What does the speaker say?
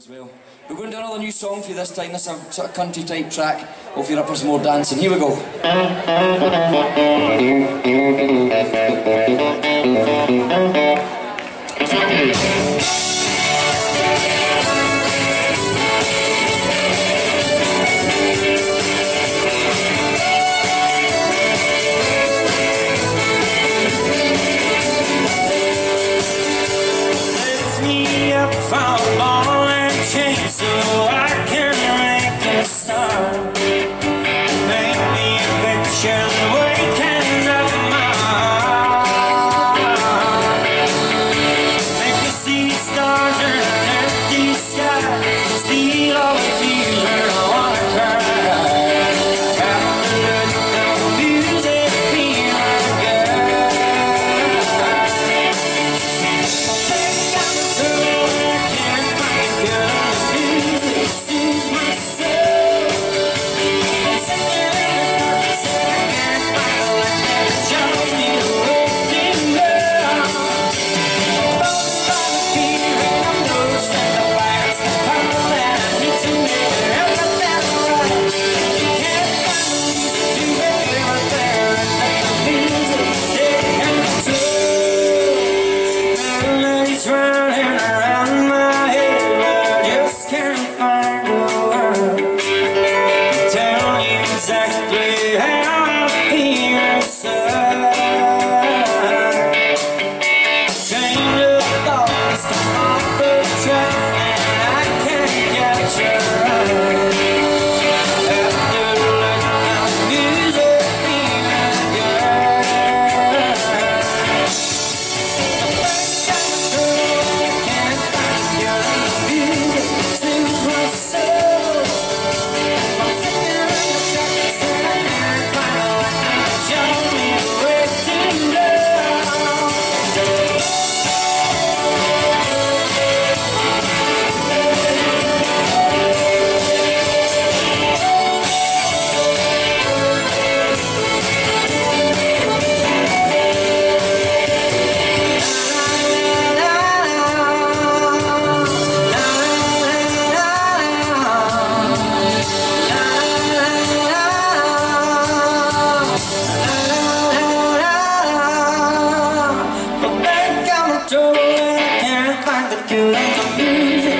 as well. We're going to do another new song for you this time. This is a sort of country type track. Hope you're up for some more dancing. Here we go. Lift me so I can make me a picture but you like music.